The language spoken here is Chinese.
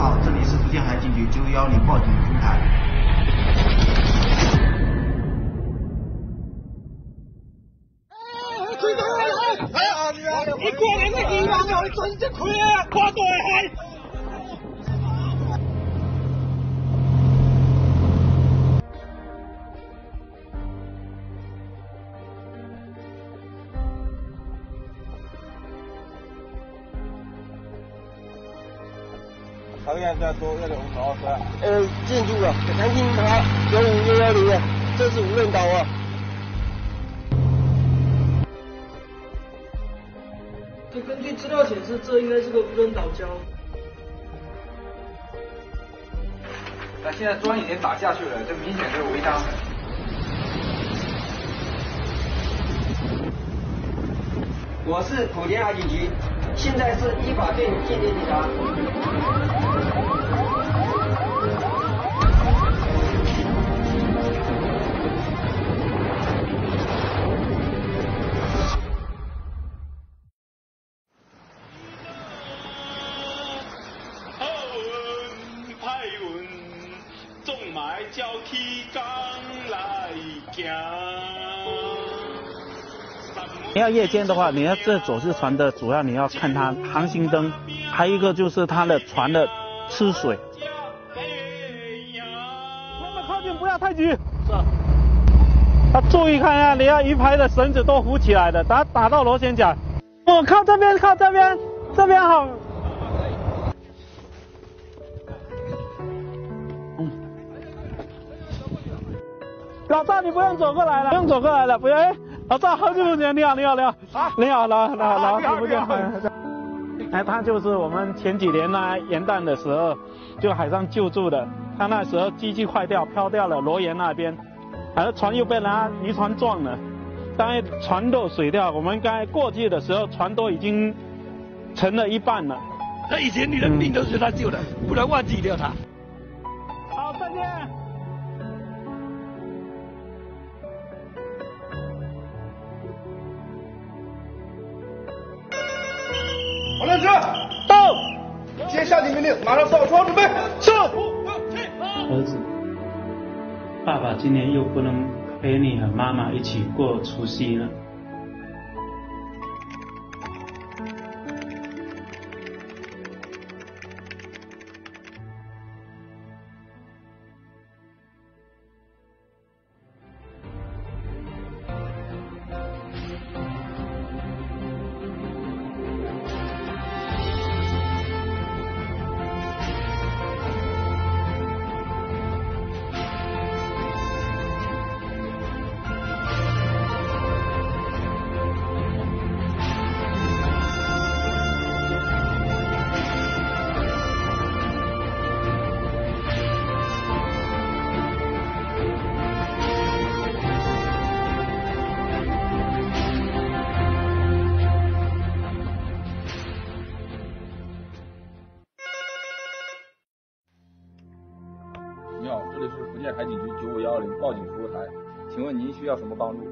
好，这里是福建海警局九幺零报警平台。你过来个地方哦，你真正亏啊，跨大海。讨厌再多要点五十二是吧？呃，建筑啊，南京塔幺五幺幺零啊，这是无人岛啊。根据资料显示，这应该是个无人岛礁。那现在砖已经打下去了，这明显是违章。我是莆田海警局，现在是依法对你进行检查。好运歹运，总买照起工来行。你要夜间的话，你要这走私船的主要你要看它航行灯，还有一个就是它的船的吃水。慢慢靠近，不要太急。是。啊注意看一下，你要鱼排的绳子都浮起来的，打打到螺旋桨。哦，靠这边，靠这边，这边好。嗯。老赵，你不用走过来了，不用走过来了，不用。哎，老赵，好久不见，你好，你好，你好。啊。你好，老老老，好久不见。哎，他就是我们前几年呢元旦的时候就海上救助的，他那时候机器坏掉，飘掉了罗岩那边，而船又被人家渔船撞了，当然船都水掉。我们刚才过去的时候，船都已经沉了一半了。那以前你的命都是他救的，不能忘记掉他。好，再见。好了，车到。接下级命令，马上扫窗准备。是。儿子，爸爸今年又不能陪你和妈妈一起过除夕了。你好，这里是福建海警局九五幺零报警服务台，请问您需要什么帮助？